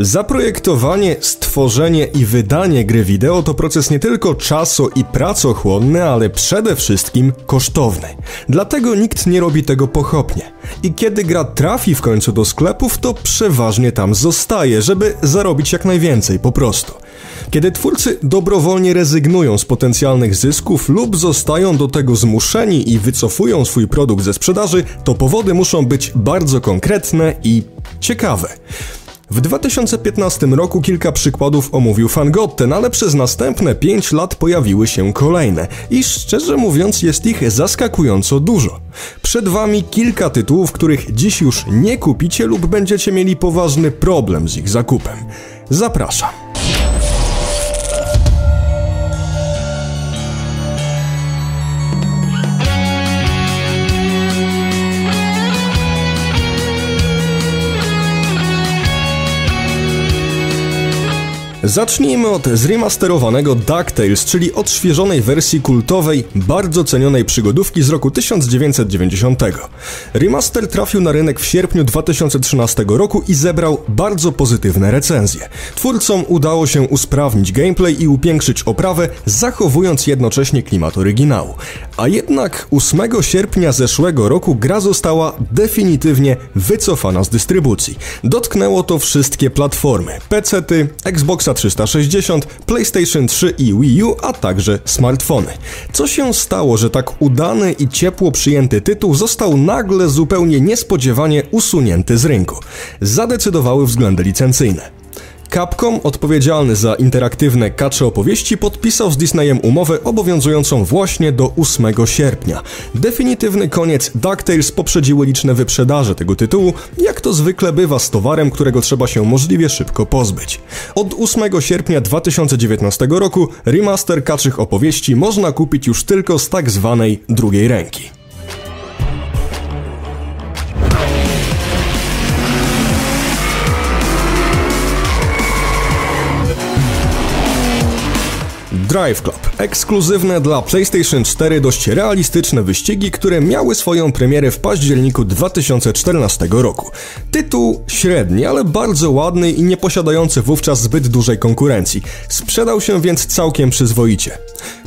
Zaprojektowanie, stworzenie i wydanie gry wideo to proces nie tylko czaso i pracochłonny, ale przede wszystkim kosztowny. Dlatego nikt nie robi tego pochopnie. I kiedy gra trafi w końcu do sklepów, to przeważnie tam zostaje, żeby zarobić jak najwięcej po prostu. Kiedy twórcy dobrowolnie rezygnują z potencjalnych zysków lub zostają do tego zmuszeni i wycofują swój produkt ze sprzedaży, to powody muszą być bardzo konkretne i ciekawe. W 2015 roku kilka przykładów omówił Fangotten, ale przez następne 5 lat pojawiły się kolejne i szczerze mówiąc jest ich zaskakująco dużo. Przed wami kilka tytułów, których dziś już nie kupicie lub będziecie mieli poważny problem z ich zakupem. Zapraszam. Zacznijmy od zremasterowanego DuckTales, czyli odświeżonej wersji kultowej, bardzo cenionej przygodówki z roku 1990. Remaster trafił na rynek w sierpniu 2013 roku i zebrał bardzo pozytywne recenzje. Twórcom udało się usprawnić gameplay i upiększyć oprawę, zachowując jednocześnie klimat oryginału. A jednak 8 sierpnia zeszłego roku gra została definitywnie wycofana z dystrybucji. Dotknęło to wszystkie platformy: PC-ty, Xboxa 360, PlayStation 3 i Wii U, a także smartfony. Co się stało, że tak udany i ciepło przyjęty tytuł został nagle zupełnie niespodziewanie usunięty z rynku? Zadecydowały względy licencyjne. Capcom, odpowiedzialny za interaktywne kacze opowieści, podpisał z Disneyem umowę obowiązującą właśnie do 8 sierpnia. Definitywny koniec DuckTales poprzedziły liczne wyprzedaże tego tytułu, jak to zwykle bywa z towarem, którego trzeba się możliwie szybko pozbyć. Od 8 sierpnia 2019 roku remaster kaczych opowieści można kupić już tylko z tak zwanej drugiej ręki. Drive Club. Ekskluzywne dla PlayStation 4 dość realistyczne wyścigi, które miały swoją premierę w październiku 2014 roku. Tytuł średni, ale bardzo ładny i nie posiadający wówczas zbyt dużej konkurencji. Sprzedał się więc całkiem przyzwoicie.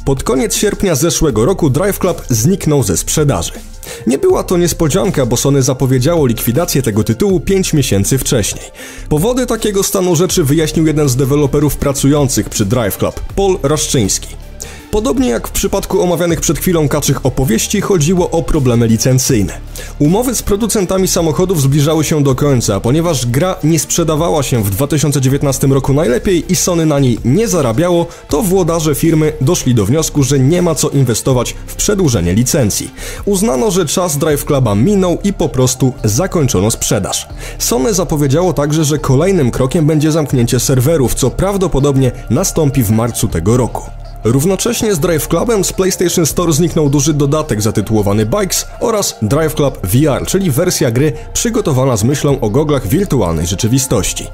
Pod koniec sierpnia zeszłego roku Drive Club zniknął ze sprzedaży. Nie była to niespodzianka, bo Sony zapowiedziało likwidację tego tytułu 5 miesięcy wcześniej. Powody takiego stanu rzeczy wyjaśnił jeden z deweloperów pracujących przy Drive Club, Paul Raszczyński. Podobnie jak w przypadku omawianych przed chwilą kaczych opowieści, chodziło o problemy licencyjne. Umowy z producentami samochodów zbliżały się do końca, ponieważ gra nie sprzedawała się w 2019 roku najlepiej i Sony na niej nie zarabiało, to włodarze firmy doszli do wniosku, że nie ma co inwestować w przedłużenie licencji. Uznano, że czas Drive Cluba minął i po prostu zakończono sprzedaż. Sony zapowiedziało także, że kolejnym krokiem będzie zamknięcie serwerów, co prawdopodobnie nastąpi w marcu tego roku. Równocześnie z Drive Clubem z PlayStation Store zniknął duży dodatek zatytułowany Bikes oraz Drive Club VR, czyli wersja gry przygotowana z myślą o goglach wirtualnej rzeczywistości.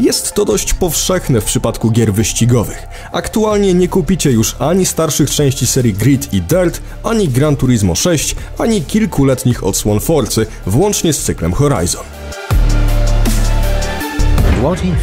Jest to dość powszechne w przypadku gier wyścigowych. Aktualnie nie kupicie już ani starszych części serii Grid i Dirt, ani Gran Turismo 6, ani kilkuletnich odsłon Forcy, włącznie z cyklem Horizon. What if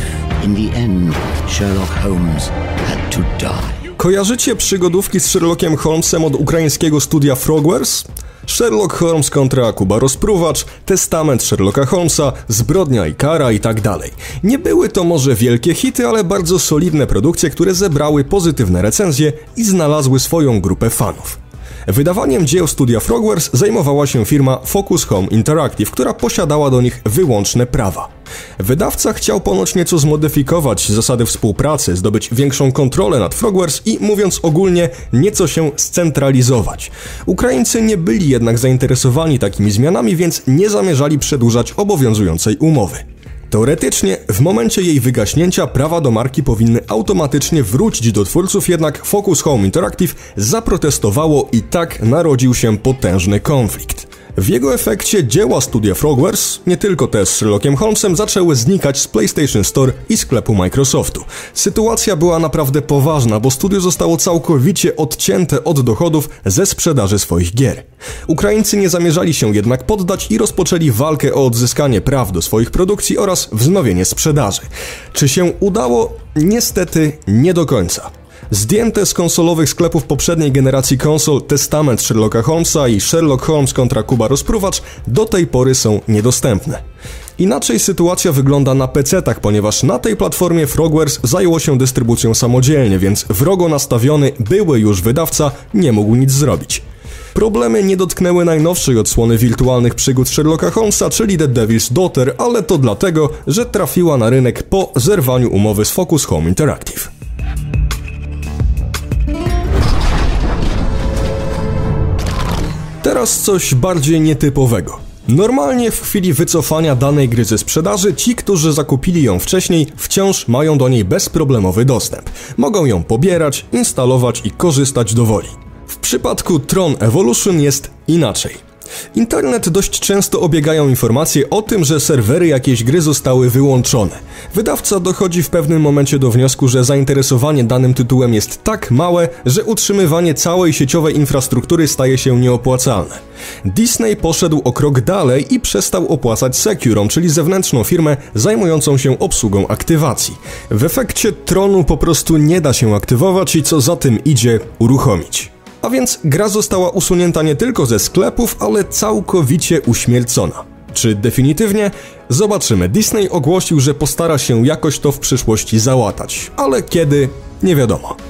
in the end Sherlock Holmes had to die? Kojarzycie przygodówki z Sherlockiem Holmesem od ukraińskiego studia Frogwares? Sherlock Holmes kontra Kuba Rozpruwacz, Testament Sherlocka Holmesa, Zbrodnia i Kara i tak dalej. Nie były to może wielkie hity, ale bardzo solidne produkcje, które zebrały pozytywne recenzje i znalazły swoją grupę fanów. Wydawaniem dzieł studia Frogwares zajmowała się firma Focus Home Interactive, która posiadała do nich wyłączne prawa. Wydawca chciał ponoć nieco zmodyfikować zasady współpracy, zdobyć większą kontrolę nad Frogwares i, mówiąc ogólnie, nieco się scentralizować. Ukraińcy nie byli jednak zainteresowani takimi zmianami, więc nie zamierzali przedłużać obowiązującej umowy. Teoretycznie, w momencie jej wygaśnięcia prawa do marki powinny automatycznie wrócić do twórców, jednak Focus Home Interactive zaprotestowało i tak narodził się potężny konflikt. W jego efekcie dzieła studia Frogwares, nie tylko te z Sherlockiem Holmesem, zaczęły znikać z PlayStation Store i sklepu Microsoftu. Sytuacja była naprawdę poważna, bo studio zostało całkowicie odcięte od dochodów ze sprzedaży swoich gier. Ukraińcy nie zamierzali się jednak poddać i rozpoczęli walkę o odzyskanie praw do swoich produkcji oraz wznowienie sprzedaży. Czy się udało? Niestety nie do końca. Zdjęte z konsolowych sklepów poprzedniej generacji konsol Testament Sherlocka Holmesa i Sherlock Holmes kontra Kuba Rozpruwacz do tej pory są niedostępne. Inaczej sytuacja wygląda na PC-tach, ponieważ na tej platformie Frogwares zajęło się dystrybucją samodzielnie, więc wrogo nastawiony były już wydawca nie mógł nic zrobić. Problemy nie dotknęły najnowszej odsłony wirtualnych przygód Sherlocka Holmesa, czyli The Devil's Daughter, ale to dlatego, że trafiła na rynek po zerwaniu umowy z Focus Home Interactive. Teraz coś bardziej nietypowego. Normalnie w chwili wycofania danej gry ze sprzedaży, ci, którzy zakupili ją wcześniej, wciąż mają do niej bezproblemowy dostęp. Mogą ją pobierać, instalować i korzystać do woli. W przypadku Tron Evolution jest inaczej. Internet dość często obiegają informacje o tym, że serwery jakiejś gry zostały wyłączone. Wydawca dochodzi w pewnym momencie do wniosku, że zainteresowanie danym tytułem jest tak małe, że utrzymywanie całej sieciowej infrastruktury staje się nieopłacalne. Disney poszedł o krok dalej i przestał opłacać Securom, czyli zewnętrzną firmę zajmującą się obsługą aktywacji. W efekcie tronu po prostu nie da się aktywować i co za tym idzie uruchomić. A więc gra została usunięta nie tylko ze sklepów, ale całkowicie uśmiercona. Czy definitywnie? Zobaczymy. Disney ogłosił, że postara się jakoś to w przyszłości załatać, ale kiedy? Nie wiadomo.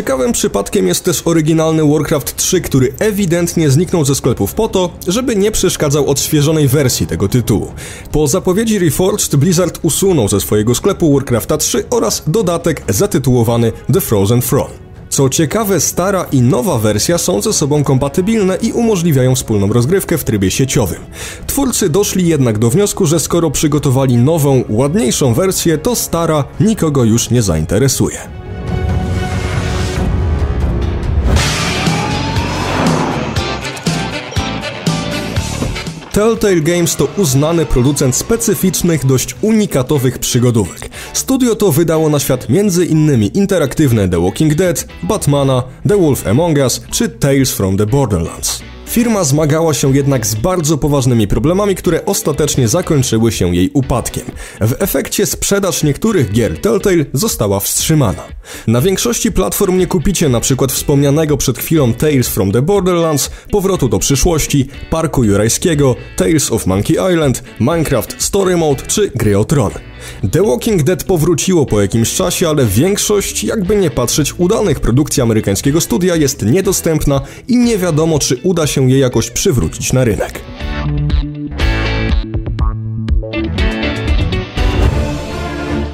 Ciekawym przypadkiem jest też oryginalny Warcraft 3, który ewidentnie zniknął ze sklepów po to, żeby nie przeszkadzał odświeżonej wersji tego tytułu. Po zapowiedzi Reforged Blizzard usunął ze swojego sklepu Warcrafta 3 oraz dodatek zatytułowany The Frozen Throne. Co ciekawe, stara i nowa wersja są ze sobą kompatybilne i umożliwiają wspólną rozgrywkę w trybie sieciowym. Twórcy doszli jednak do wniosku, że skoro przygotowali nową, ładniejszą wersję, to stara nikogo już nie zainteresuje. Telltale Games to uznany producent specyficznych, dość unikatowych przygodówek. Studio to wydało na świat m.in. interaktywne The Walking Dead, Batmana, The Wolf Among Us czy Tales from the Borderlands. Firma zmagała się jednak z bardzo poważnymi problemami, które ostatecznie zakończyły się jej upadkiem. W efekcie sprzedaż niektórych gier Telltale została wstrzymana. Na większości platform nie kupicie np. wspomnianego przed chwilą Tales from the Borderlands, Powrotu do przyszłości, Parku Jurajskiego, Tales of Monkey Island, Minecraft Story Mode czy Gry o Tron. The Walking Dead powróciło po jakimś czasie, ale większość, jakby nie patrzeć, udanych produkcji amerykańskiego studia jest niedostępna i nie wiadomo, czy uda się je jakoś przywrócić na rynek.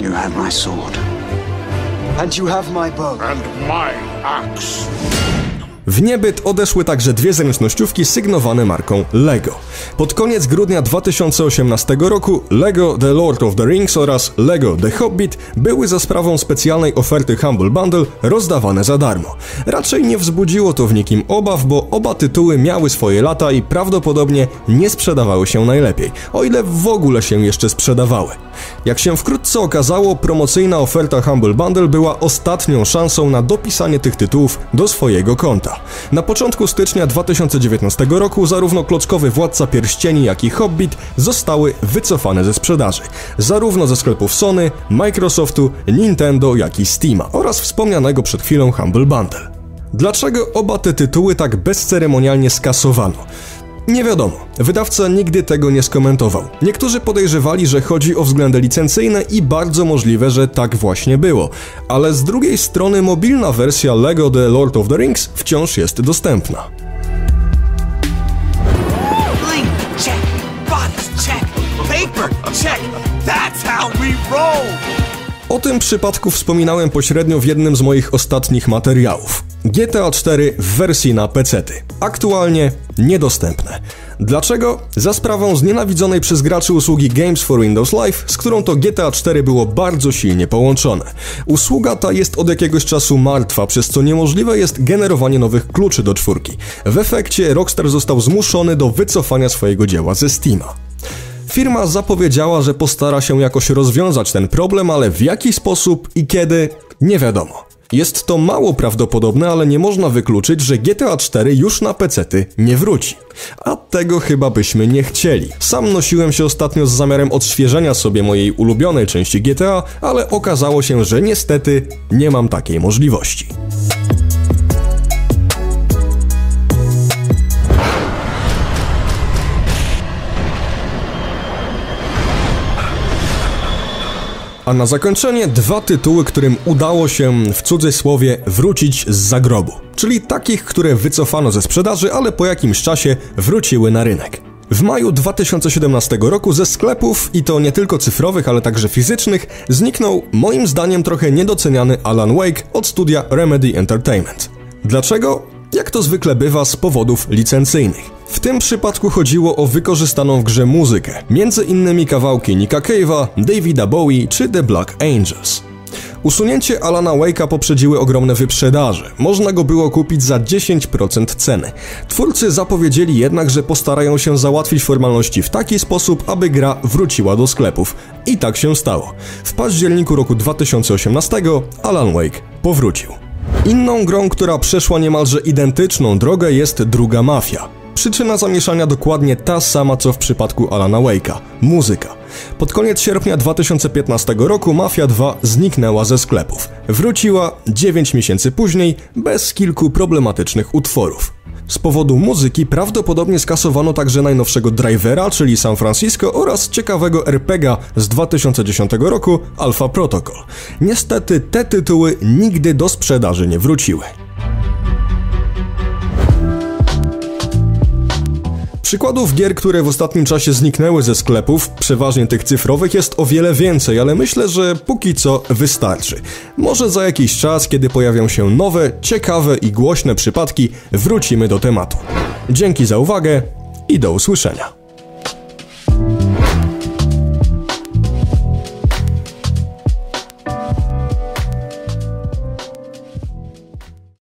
You have my sword. And you have my bow. And my axe. W niebyt odeszły także dwie zręcznościówki sygnowane marką LEGO. Pod koniec grudnia 2018 roku LEGO The Lord of the Rings oraz LEGO The Hobbit były za sprawą specjalnej oferty Humble Bundle rozdawane za darmo. Raczej nie wzbudziło to w nikim obaw, bo oba tytuły miały swoje lata i prawdopodobnie nie sprzedawały się najlepiej, o ile w ogóle się jeszcze sprzedawały. Jak się wkrótce okazało, promocyjna oferta Humble Bundle była ostatnią szansą na dopisanie tych tytułów do swojego konta. Na początku stycznia 2019 roku zarówno klockowy Władca Pierścieni, jak i Hobbit zostały wycofane ze sprzedaży, zarówno ze sklepów Sony, Microsoftu, Nintendo, jak i Steama oraz wspomnianego przed chwilą Humble Bundle. Dlaczego oba te tytuły tak bezceremonialnie skasowano? Nie wiadomo, wydawca nigdy tego nie skomentował. Niektórzy podejrzewali, że chodzi o względy licencyjne i bardzo możliwe, że tak właśnie było. Ale z drugiej strony mobilna wersja LEGO The Lord of the Rings wciąż jest dostępna. check, check, paper check. That's how we roll. O tym przypadku wspominałem pośrednio w jednym z moich ostatnich materiałów. GTA 4 w wersji na PC. Aktualnie niedostępne. Dlaczego? Za sprawą znienawidzonej przez graczy usługi Games for Windows Live, z którą to GTA 4 było bardzo silnie połączone. Usługa ta jest od jakiegoś czasu martwa, przez co niemożliwe jest generowanie nowych kluczy do czwórki. W efekcie Rockstar został zmuszony do wycofania swojego dzieła ze Steama. Firma zapowiedziała, że postara się jakoś rozwiązać ten problem, ale w jaki sposób i kiedy nie wiadomo. Jest to mało prawdopodobne, ale nie można wykluczyć, że GTA 4 już na pecety nie wróci. A tego chyba byśmy nie chcieli. Sam nosiłem się ostatnio z zamiarem odświeżenia sobie mojej ulubionej części GTA, ale okazało się, że niestety nie mam takiej możliwości. A na zakończenie dwa tytuły, którym udało się w cudzysłowie wrócić z zagrobu. Czyli takich, które wycofano ze sprzedaży, ale po jakimś czasie wróciły na rynek. W maju 2017 roku ze sklepów, i to nie tylko cyfrowych, ale także fizycznych, zniknął moim zdaniem trochę niedoceniany Alan Wake od studia Remedy Entertainment. Dlaczego? Jak to zwykle bywa z powodów licencyjnych. W tym przypadku chodziło o wykorzystaną w grze muzykę, między innymi kawałki Nicka Cave'a, Davida Bowie czy The Black Angels. Usunięcie Alana Wake'a poprzedziły ogromne wyprzedaże. Można go było kupić za 10% ceny. Twórcy zapowiedzieli jednak, że postarają się załatwić formalności w taki sposób, aby gra wróciła do sklepów. I tak się stało. W październiku roku 2018 Alan Wake powrócił. Inną grą, która przeszła niemalże identyczną drogę jest druga Mafia. Przyczyna zamieszania dokładnie ta sama co w przypadku Alana Wake'a muzyka. Pod koniec sierpnia 2015 roku Mafia 2 zniknęła ze sklepów. Wróciła 9 miesięcy później bez kilku problematycznych utworów. Z powodu muzyki prawdopodobnie skasowano także najnowszego Drivera, czyli San Francisco oraz ciekawego RPGa z 2010 roku Alpha Protocol. Niestety te tytuły nigdy do sprzedaży nie wróciły. Przykładów gier, które w ostatnim czasie zniknęły ze sklepów, przeważnie tych cyfrowych, jest o wiele więcej, ale myślę, że póki co wystarczy. Może za jakiś czas, kiedy pojawią się nowe, ciekawe i głośne przypadki, wrócimy do tematu. Dzięki za uwagę i do usłyszenia.